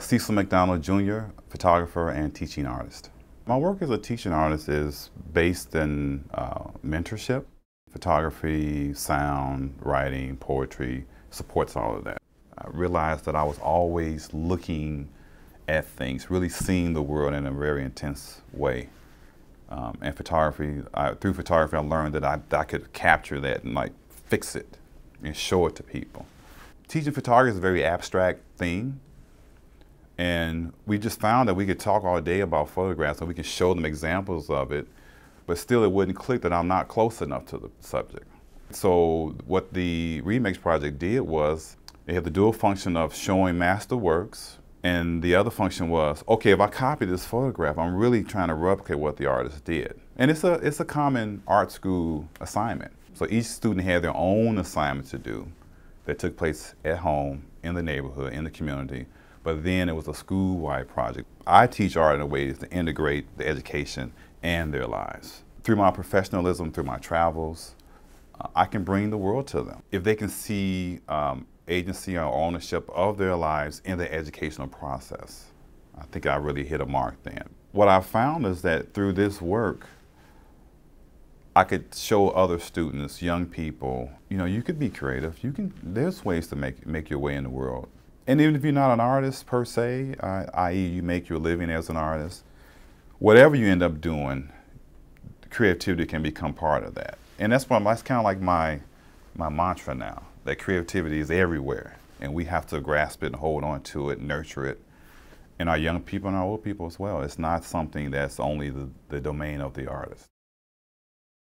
Cecil McDonald Jr., photographer and teaching artist. My work as a teaching artist is based in uh, mentorship. Photography, sound, writing, poetry supports all of that. I realized that I was always looking at things, really seeing the world in a very intense way. Um, and photography, I, through photography, I learned that I, that I could capture that and like fix it and show it to people. Teaching photography is a very abstract thing. And we just found that we could talk all day about photographs and we could show them examples of it, but still it wouldn't click that I'm not close enough to the subject. So what the Remix project did was they had the dual function of showing master works, and the other function was, okay, if I copy this photograph, I'm really trying to replicate what the artist did. And it's a, it's a common art school assignment. So each student had their own assignment to do that took place at home, in the neighborhood, in the community but then it was a school-wide project. I teach art in a way to integrate the education and their lives. Through my professionalism, through my travels, uh, I can bring the world to them. If they can see um, agency or ownership of their lives in the educational process, I think I really hit a mark then. What I found is that through this work, I could show other students, young people, you know, you could be creative. You can, there's ways to make, make your way in the world. And even if you're not an artist per se, uh, i.e. you make your living as an artist, whatever you end up doing, creativity can become part of that. And that's what that's kind of like my my mantra now. That creativity is everywhere, and we have to grasp it and hold on to it, nurture it, and our young people and our old people as well. It's not something that's only the, the domain of the artist.